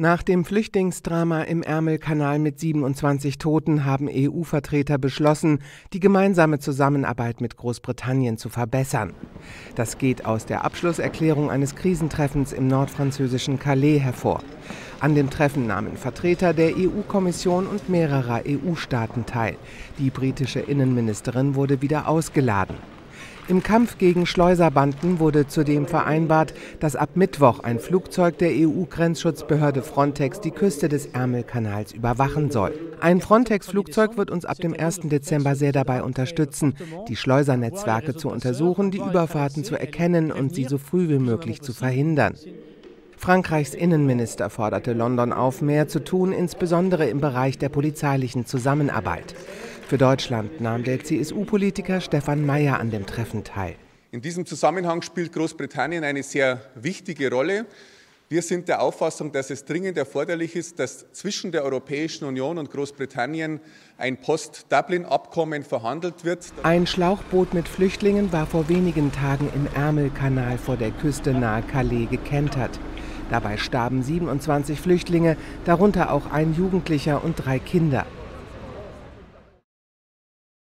Nach dem Flüchtlingsdrama im Ärmelkanal mit 27 Toten haben EU-Vertreter beschlossen, die gemeinsame Zusammenarbeit mit Großbritannien zu verbessern. Das geht aus der Abschlusserklärung eines Krisentreffens im nordfranzösischen Calais hervor. An dem Treffen nahmen Vertreter der EU-Kommission und mehrerer EU-Staaten teil. Die britische Innenministerin wurde wieder ausgeladen. Im Kampf gegen Schleuserbanden wurde zudem vereinbart, dass ab Mittwoch ein Flugzeug der EU-Grenzschutzbehörde Frontex die Küste des Ärmelkanals überwachen soll. Ein Frontex-Flugzeug wird uns ab dem 1. Dezember sehr dabei unterstützen, die Schleusernetzwerke zu untersuchen, die Überfahrten zu erkennen und sie so früh wie möglich zu verhindern. Frankreichs Innenminister forderte London auf, mehr zu tun, insbesondere im Bereich der polizeilichen Zusammenarbeit. Für Deutschland nahm der CSU-Politiker Stefan Mayer an dem Treffen teil. In diesem Zusammenhang spielt Großbritannien eine sehr wichtige Rolle. Wir sind der Auffassung, dass es dringend erforderlich ist, dass zwischen der Europäischen Union und Großbritannien ein Post-Dublin-Abkommen verhandelt wird. Ein Schlauchboot mit Flüchtlingen war vor wenigen Tagen im Ärmelkanal vor der Küste nahe Calais gekentert. Dabei starben 27 Flüchtlinge, darunter auch ein Jugendlicher und drei Kinder.